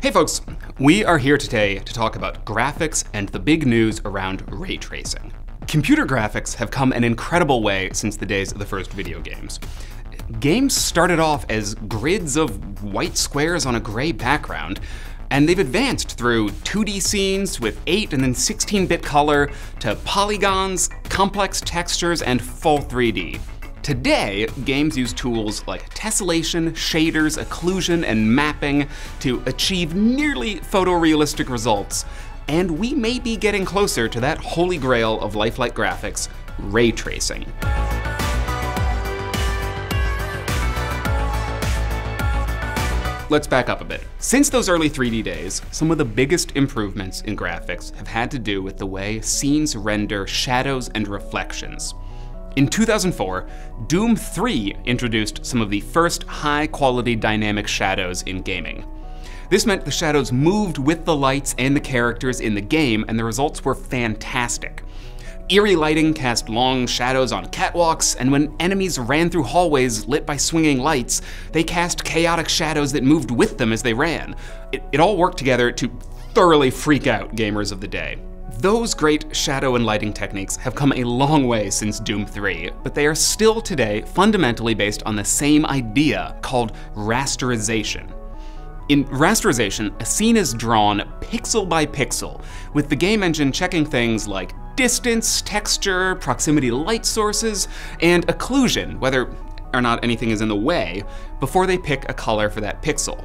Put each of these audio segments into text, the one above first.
Hey folks, we are here today to talk about graphics and the big news around ray tracing. Computer graphics have come an incredible way since the days of the first video games. Games started off as grids of white squares on a gray background, and they've advanced through 2D scenes with 8 and then 16-bit color to polygons, complex textures, and full 3D. Today, games use tools like tessellation, shaders, occlusion, and mapping to achieve nearly photorealistic results. And we may be getting closer to that holy grail of lifelike graphics, ray tracing. Let's back up a bit. Since those early 3D days, some of the biggest improvements in graphics have had to do with the way scenes render shadows and reflections. In 2004, Doom 3 introduced some of the first high-quality dynamic shadows in gaming. This meant the shadows moved with the lights and the characters in the game, and the results were fantastic. Eerie lighting cast long shadows on catwalks, and when enemies ran through hallways lit by swinging lights, they cast chaotic shadows that moved with them as they ran. It, it all worked together to thoroughly freak out gamers of the day. Those great shadow and lighting techniques have come a long way since Doom 3, but they are still today fundamentally based on the same idea called rasterization. In rasterization, a scene is drawn pixel by pixel, with the game engine checking things like distance, texture, proximity to light sources, and occlusion, whether or not anything is in the way, before they pick a color for that pixel.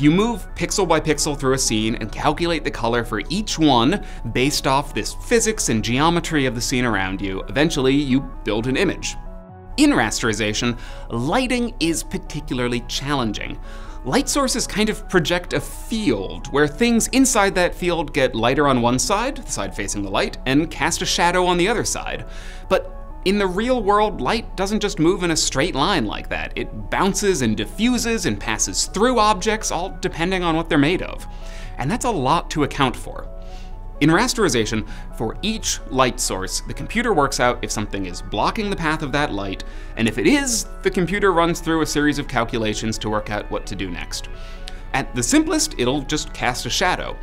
You move pixel by pixel through a scene and calculate the color for each one based off this physics and geometry of the scene around you. Eventually, you build an image. In rasterization, lighting is particularly challenging. Light sources kind of project a field, where things inside that field get lighter on one side, the side facing the light, and cast a shadow on the other side. But in the real world, light doesn't just move in a straight line like that. It bounces and diffuses and passes through objects, all depending on what they're made of. And that's a lot to account for. In rasterization, for each light source, the computer works out if something is blocking the path of that light, and if it is, the computer runs through a series of calculations to work out what to do next. At the simplest, it'll just cast a shadow,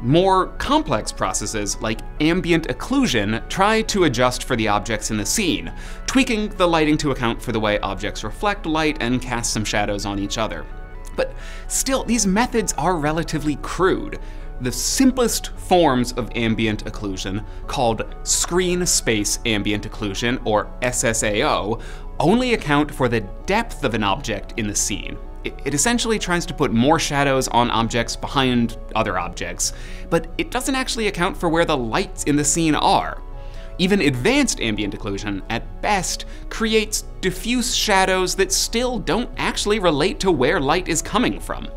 more complex processes, like ambient occlusion, try to adjust for the objects in the scene, tweaking the lighting to account for the way objects reflect light and cast some shadows on each other. But still, these methods are relatively crude. The simplest forms of ambient occlusion, called screen space ambient occlusion, or SSAO, only account for the depth of an object in the scene, it essentially tries to put more shadows on objects behind other objects, but it doesn't actually account for where the lights in the scene are. Even advanced ambient occlusion, at best, creates diffuse shadows that still don't actually relate to where light is coming from.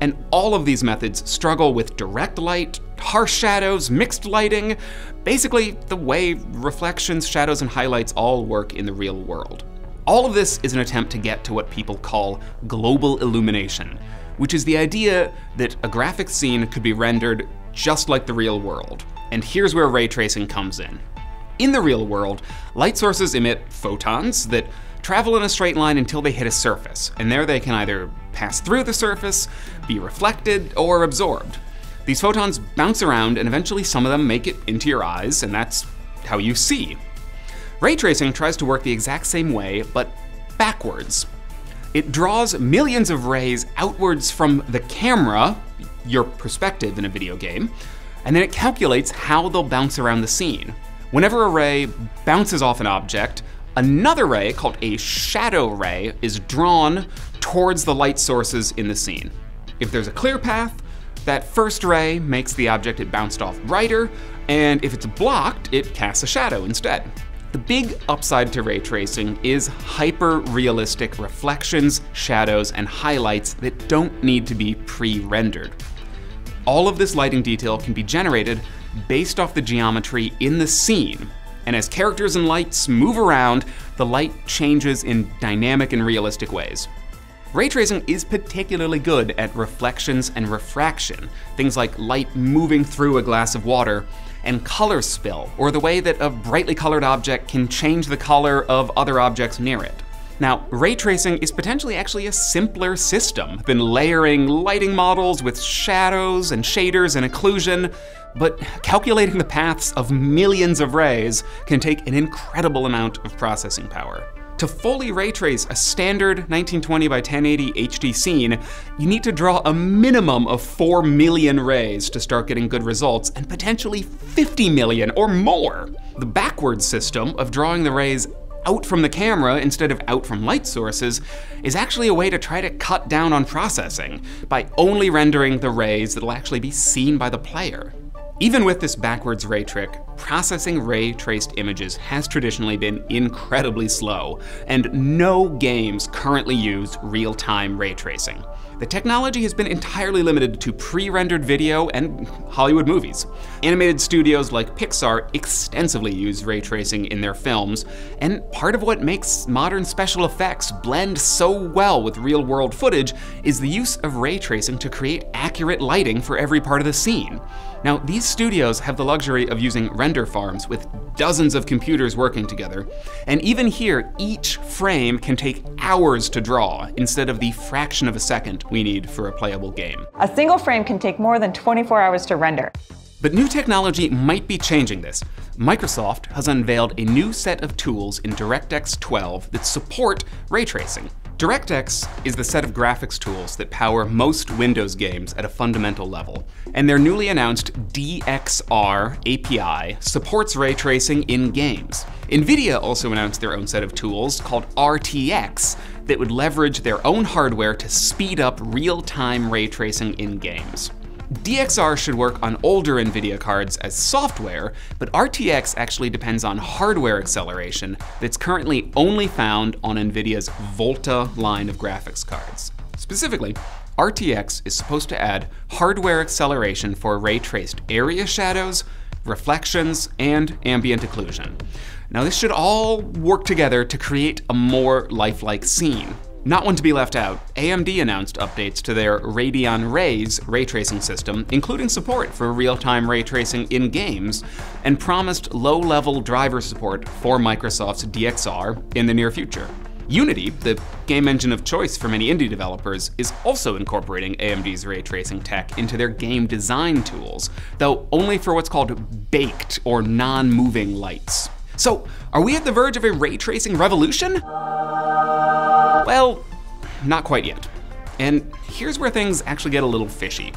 And all of these methods struggle with direct light, harsh shadows, mixed lighting, basically the way reflections, shadows, and highlights all work in the real world. All of this is an attempt to get to what people call global illumination, which is the idea that a graphic scene could be rendered just like the real world. And here's where ray tracing comes in. In the real world, light sources emit photons that travel in a straight line until they hit a surface, and there they can either pass through the surface, be reflected, or absorbed. These photons bounce around, and eventually some of them make it into your eyes, and that's how you see. Ray tracing tries to work the exact same way, but backwards. It draws millions of rays outwards from the camera, your perspective in a video game, and then it calculates how they'll bounce around the scene. Whenever a ray bounces off an object, another ray, called a shadow ray, is drawn towards the light sources in the scene. If there's a clear path, that first ray makes the object it bounced off brighter, and if it's blocked, it casts a shadow instead. The big upside to ray tracing is hyper-realistic reflections, shadows, and highlights that don't need to be pre-rendered. All of this lighting detail can be generated based off the geometry in the scene, and as characters and lights move around, the light changes in dynamic and realistic ways. Ray tracing is particularly good at reflections and refraction, things like light moving through a glass of water, and color spill, or the way that a brightly colored object can change the color of other objects near it. Now, ray tracing is potentially actually a simpler system than layering lighting models with shadows and shaders and occlusion, but calculating the paths of millions of rays can take an incredible amount of processing power. To fully ray trace a standard 1920 by 1080 HD scene, you need to draw a minimum of 4 million rays to start getting good results, and potentially 50 million or more. The backwards system of drawing the rays out from the camera instead of out from light sources is actually a way to try to cut down on processing by only rendering the rays that'll actually be seen by the player. Even with this backwards ray trick, processing ray traced images has traditionally been incredibly slow, and no games currently use real time ray tracing. The technology has been entirely limited to pre-rendered video and Hollywood movies. Animated studios like Pixar extensively use ray tracing in their films, and part of what makes modern special effects blend so well with real-world footage is the use of ray tracing to create accurate lighting for every part of the scene. Now, these studios have the luxury of using render farms with dozens of computers working together, and even here, each frame can take hours to draw instead of the fraction of a second we need for a playable game. A single frame can take more than 24 hours to render. But new technology might be changing this. Microsoft has unveiled a new set of tools in DirectX 12 that support ray tracing. DirectX is the set of graphics tools that power most Windows games at a fundamental level, and their newly announced DXR API supports ray tracing in games. NVIDIA also announced their own set of tools called RTX that would leverage their own hardware to speed up real-time ray tracing in games. DXR should work on older NVIDIA cards as software, but RTX actually depends on hardware acceleration that's currently only found on NVIDIA's Volta line of graphics cards. Specifically, RTX is supposed to add hardware acceleration for ray-traced area shadows, reflections, and ambient occlusion. Now this should all work together to create a more lifelike scene. Not one to be left out, AMD announced updates to their Radeon Rays ray tracing system, including support for real-time ray tracing in games, and promised low-level driver support for Microsoft's DXR in the near future. Unity, the game engine of choice for many indie developers, is also incorporating AMD's ray tracing tech into their game design tools, though only for what's called baked or non-moving lights. So, are we at the verge of a ray tracing revolution? Well, not quite yet. And here's where things actually get a little fishy.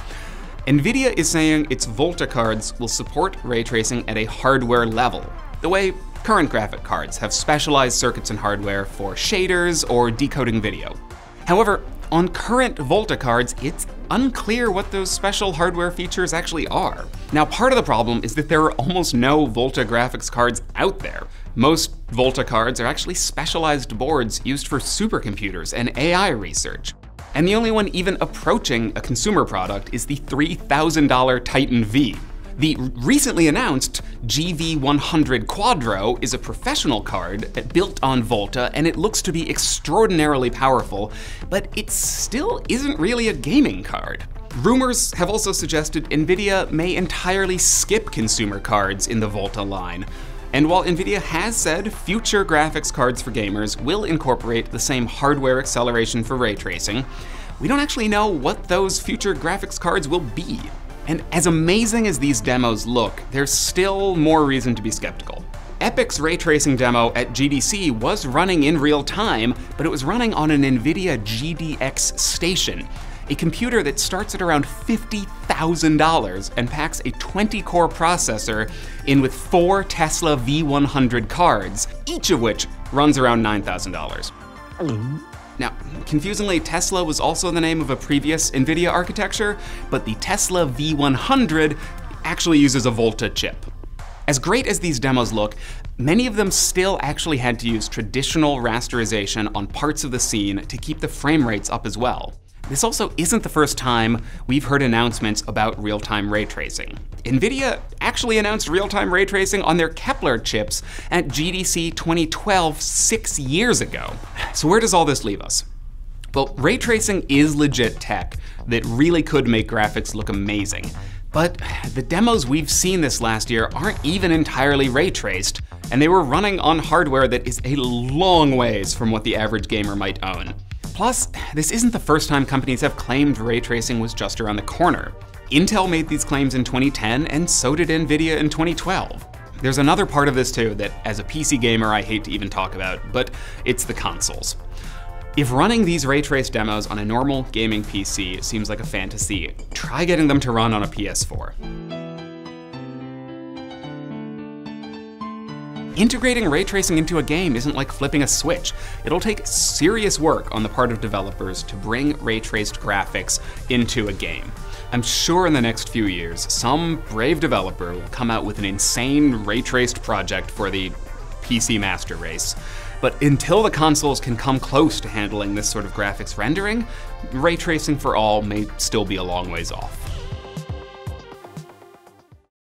NVIDIA is saying its Volta cards will support ray tracing at a hardware level, the way current graphic cards have specialized circuits and hardware for shaders or decoding video. However, on current Volta cards, it's unclear what those special hardware features actually are. Now, part of the problem is that there are almost no Volta graphics cards out there. Most Volta cards are actually specialized boards used for supercomputers and AI research. And the only one even approaching a consumer product is the $3,000 Titan V. The recently announced GV100 Quadro is a professional card built on Volta and it looks to be extraordinarily powerful, but it still isn't really a gaming card. Rumors have also suggested NVIDIA may entirely skip consumer cards in the Volta line, and while NVIDIA has said future graphics cards for gamers will incorporate the same hardware acceleration for ray tracing, we don't actually know what those future graphics cards will be. And as amazing as these demos look, there's still more reason to be skeptical. Epic's ray tracing demo at GDC was running in real time, but it was running on an NVIDIA GDX station, a computer that starts at around $50,000 and packs a 20 core processor in with four Tesla V100 cards, each of which runs around $9,000. Now, confusingly, Tesla was also the name of a previous NVIDIA architecture, but the Tesla V100 actually uses a Volta chip. As great as these demos look, many of them still actually had to use traditional rasterization on parts of the scene to keep the frame rates up as well. This also isn't the first time we've heard announcements about real-time ray tracing. NVIDIA actually announced real-time ray tracing on their Kepler chips at GDC 2012 six years ago. So where does all this leave us? Well, ray tracing is legit tech that really could make graphics look amazing. But the demos we've seen this last year aren't even entirely ray traced, and they were running on hardware that is a long ways from what the average gamer might own. Plus, this isn't the first time companies have claimed ray tracing was just around the corner. Intel made these claims in 2010, and so did Nvidia in 2012. There's another part of this too that, as a PC gamer, I hate to even talk about, but it's the consoles. If running these ray trace demos on a normal gaming PC seems like a fantasy, try getting them to run on a PS4. Integrating ray tracing into a game isn't like flipping a switch. It'll take serious work on the part of developers to bring ray traced graphics into a game. I'm sure in the next few years, some brave developer will come out with an insane ray traced project for the PC Master Race. But until the consoles can come close to handling this sort of graphics rendering, ray tracing for all may still be a long ways off.